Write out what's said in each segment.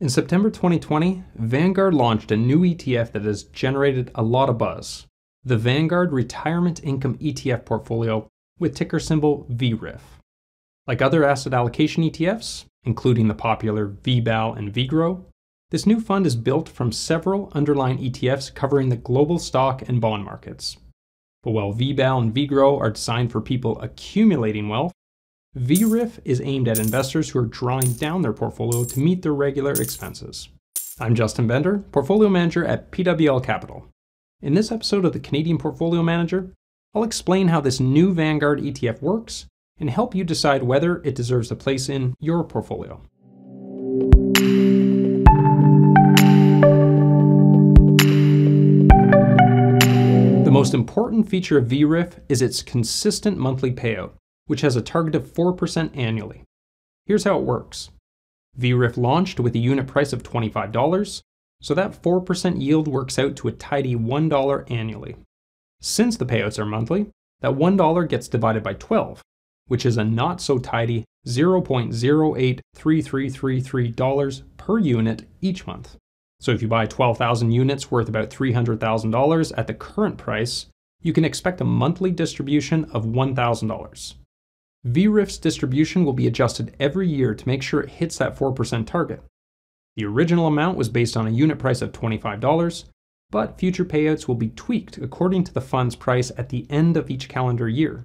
In September 2020, Vanguard launched a new ETF that has generated a lot of buzz the Vanguard Retirement Income ETF portfolio with ticker symbol VRIF. Like other asset allocation ETFs, including the popular VBAL and VGRO, this new fund is built from several underlying ETFs covering the global stock and bond markets. But while VBAL and VGRO are designed for people accumulating wealth, VRIF is aimed at investors who are drawing down their portfolio to meet their regular expenses. I'm Justin Bender, Portfolio Manager at PWL Capital. In this episode of the Canadian Portfolio Manager, I'll explain how this new Vanguard ETF works and help you decide whether it deserves a place in your portfolio. The most important feature of VRIF is its consistent monthly payout which has a target of 4% annually. Here's how it works VRIF launched with a unit price of $25, so that 4% yield works out to a tidy $1 annually. Since the payouts are monthly, that $1 gets divided by 12, which is a not so tidy $0.083333 per unit each month. So if you buy 12,000 units worth about $300,000 at the current price, you can expect a monthly distribution of $1,000. VRIF's distribution will be adjusted every year to make sure it hits that 4% target. The original amount was based on a unit price of $25, but future payouts will be tweaked according to the fund's price at the end of each calendar year.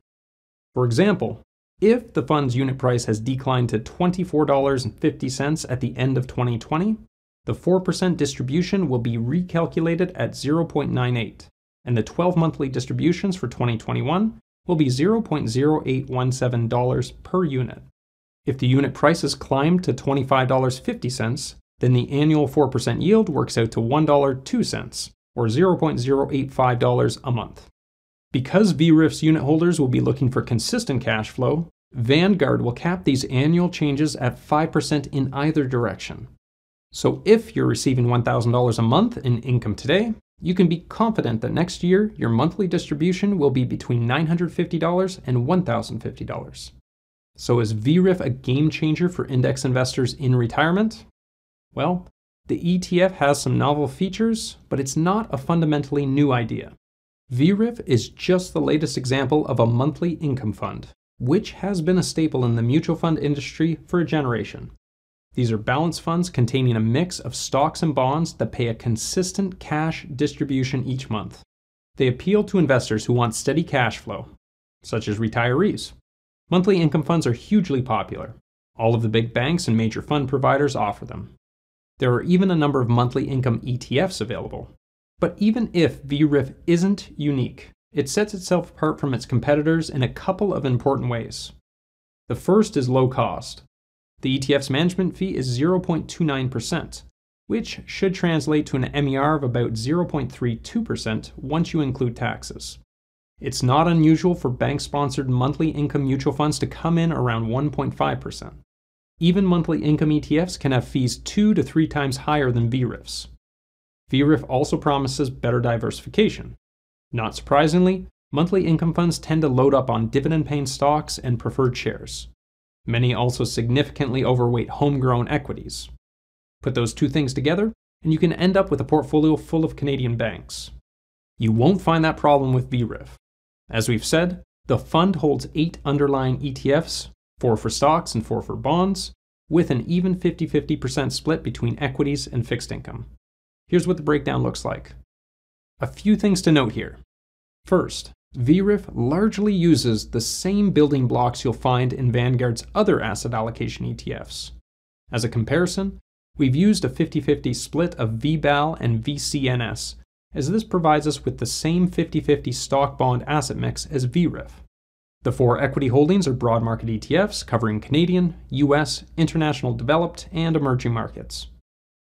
For example, if the fund's unit price has declined to $24.50 at the end of 2020, the 4% distribution will be recalculated at 0.98, and the 12 monthly distributions for 2021 will be $0.0817 per unit. If the unit prices climb to $25.50, then the annual 4% yield works out to $1.02, or $0.085 a month. Because VRIF's unit holders will be looking for consistent cash flow, Vanguard will cap these annual changes at 5% in either direction. So if you're receiving $1,000 a month in income today, you can be confident that next year your monthly distribution will be between $950 and $1,050. So is VRIF a game changer for index investors in retirement? Well, the ETF has some novel features, but it's not a fundamentally new idea. VRIF is just the latest example of a monthly income fund, which has been a staple in the mutual fund industry for a generation. These are balance funds containing a mix of stocks and bonds that pay a consistent cash distribution each month. They appeal to investors who want steady cash flow, such as retirees. Monthly income funds are hugely popular. All of the big banks and major fund providers offer them. There are even a number of monthly income ETFs available. But even if VRIF isn't unique, it sets itself apart from its competitors in a couple of important ways. The first is low cost. The ETF's management fee is 0.29%, which should translate to an MER of about 0.32% once you include taxes. It's not unusual for bank sponsored monthly income mutual funds to come in around 1.5%. Even monthly income ETFs can have fees two to three times higher than VRIFs. VRIF also promises better diversification. Not surprisingly, monthly income funds tend to load up on dividend paying stocks and preferred shares. Many also significantly overweight homegrown equities. Put those two things together, and you can end up with a portfolio full of Canadian banks. You won't find that problem with VRIF. As we've said, the fund holds eight underlying ETFs, four for stocks and four for bonds, with an even 50 50% split between equities and fixed income. Here's what the breakdown looks like. A few things to note here. First, VRIF largely uses the same building blocks you'll find in Vanguard's other asset allocation ETFs. As a comparison, we've used a 50 50 split of VBAL and VCNS, as this provides us with the same 50 50 stock bond asset mix as VRIF. The four equity holdings are broad market ETFs covering Canadian, US, international developed, and emerging markets.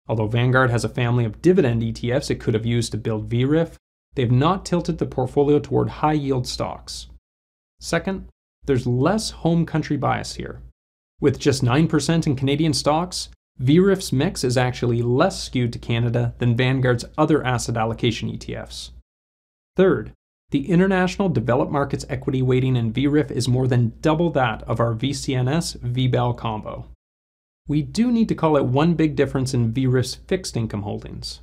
Although Vanguard has a family of dividend ETFs it could have used to build VRIF, they've not tilted the portfolio toward high yield stocks. Second, there's less home country bias here. With just 9% in Canadian stocks, VRIF's mix is actually less skewed to Canada than Vanguard's other asset allocation ETFs. Third, the international developed markets equity weighting in VRIF is more than double that of our VCNS VBAL combo. We do need to call out one big difference in VRIF's fixed income holdings.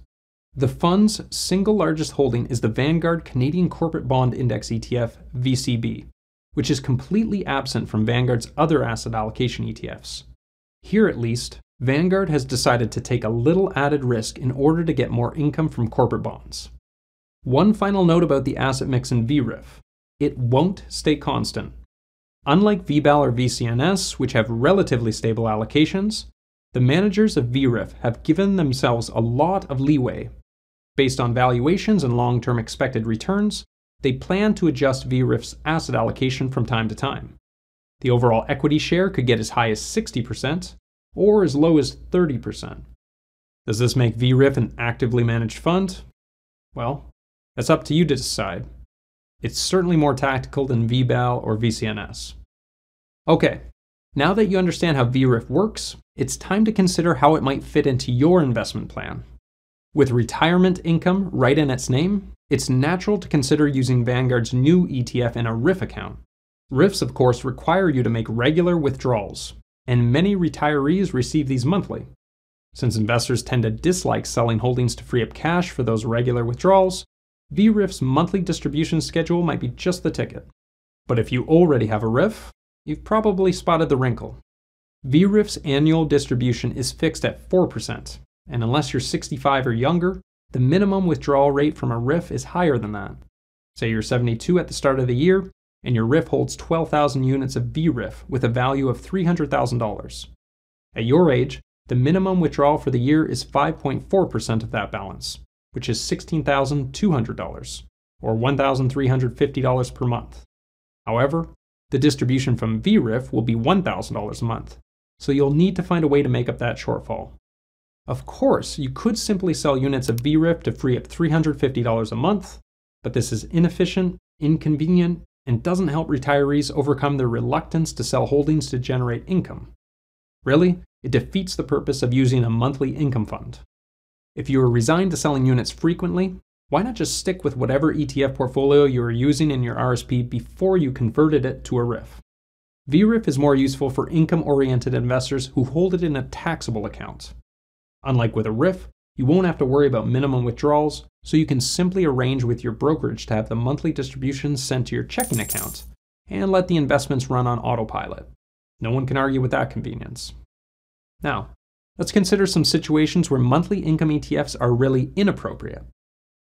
The fund's single largest holding is the Vanguard Canadian Corporate Bond Index ETF, VCB, which is completely absent from Vanguard's other asset allocation ETFs. Here, at least, Vanguard has decided to take a little added risk in order to get more income from corporate bonds. One final note about the asset mix in VRIF it won't stay constant. Unlike VBAL or VCNS, which have relatively stable allocations, the managers of VRIF have given themselves a lot of leeway Based on valuations and long term expected returns, they plan to adjust VRIF's asset allocation from time to time. The overall equity share could get as high as 60% or as low as 30%. Does this make VRIF an actively managed fund? Well, that's up to you to decide. It's certainly more tactical than VBAL or VCNS. Okay, now that you understand how VRIF works, it's time to consider how it might fit into your investment plan. With retirement income right in its name, it's natural to consider using Vanguard's new ETF in a RIF account. RIFs, of course, require you to make regular withdrawals, and many retirees receive these monthly. Since investors tend to dislike selling holdings to free up cash for those regular withdrawals, VRIF's monthly distribution schedule might be just the ticket. But if you already have a RIF, you've probably spotted the wrinkle. VRIF's annual distribution is fixed at 4%, and unless you're 65 or younger, the minimum withdrawal rate from a RIF is higher than that. Say you're 72 at the start of the year, and your RIF holds 12,000 units of VRIF with a value of $300,000. At your age, the minimum withdrawal for the year is 5.4% of that balance, which is $16,200, or $1,350 per month. However, the distribution from VRIF will be $1,000 a month, so you'll need to find a way to make up that shortfall. Of course, you could simply sell units of VRIF to free up $350 a month, but this is inefficient, inconvenient, and doesn't help retirees overcome their reluctance to sell holdings to generate income. Really, it defeats the purpose of using a monthly income fund. If you are resigned to selling units frequently, why not just stick with whatever ETF portfolio you are using in your RSP before you converted it to a RIF? VRIF is more useful for income oriented investors who hold it in a taxable account. Unlike with a RIF, you won't have to worry about minimum withdrawals, so you can simply arrange with your brokerage to have the monthly distributions sent to your checking account and let the investments run on autopilot. No one can argue with that convenience. Now, let's consider some situations where monthly income ETFs are really inappropriate.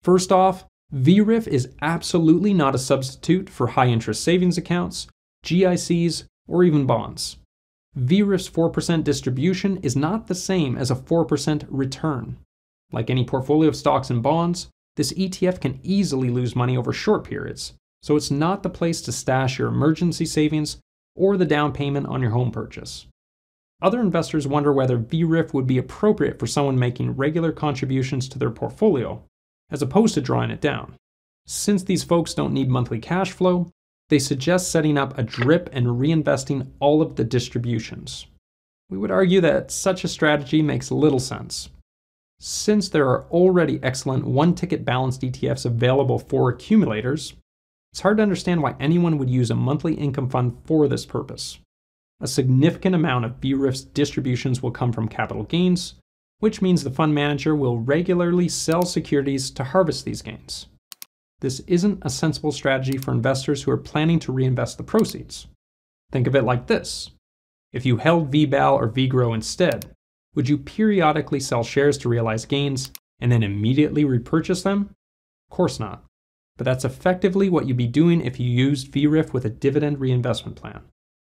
First off, VRIF is absolutely not a substitute for high interest savings accounts, GICs, or even bonds. VRIF's 4% distribution is not the same as a 4% return. Like any portfolio of stocks and bonds, this ETF can easily lose money over short periods, so it's not the place to stash your emergency savings or the down payment on your home purchase. Other investors wonder whether VRIF would be appropriate for someone making regular contributions to their portfolio, as opposed to drawing it down. Since these folks don't need monthly cash flow, they suggest setting up a drip and reinvesting all of the distributions. We would argue that such a strategy makes little sense. Since there are already excellent one ticket balanced ETFs available for accumulators, it's hard to understand why anyone would use a monthly income fund for this purpose. A significant amount of VRIF's distributions will come from capital gains, which means the fund manager will regularly sell securities to harvest these gains. This isn't a sensible strategy for investors who are planning to reinvest the proceeds. Think of it like this. If you held VBAL or VGRO instead, would you periodically sell shares to realize gains and then immediately repurchase them? Of course not. But that's effectively what you'd be doing if you used VRIF with a dividend reinvestment plan.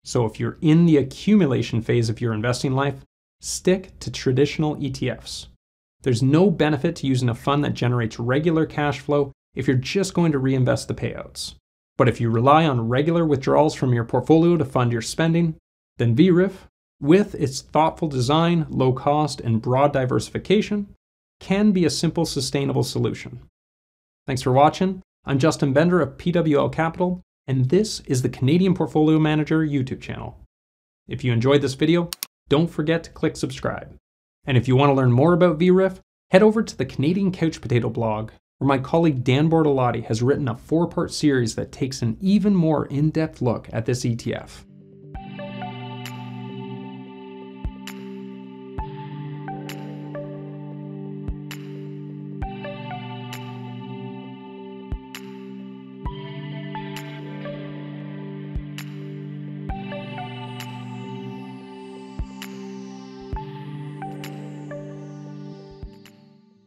So if you're in the accumulation phase of your investing life, stick to traditional ETFs. There's no benefit to using a fund that generates regular cash flow if you're just going to reinvest the payouts. But if you rely on regular withdrawals from your portfolio to fund your spending, then VRIF, with its thoughtful design, low cost, and broad diversification, can be a simple, sustainable solution. Thanks for watching. I'm Justin Bender of PWL Capital, and this is the Canadian Portfolio Manager YouTube channel. If you enjoyed this video, don't forget to click subscribe. And if you want to learn more about VRIF, head over to the Canadian Couch Potato blog where my colleague Dan Bortolotti has written a four part series that takes an even more in depth look at this ETF.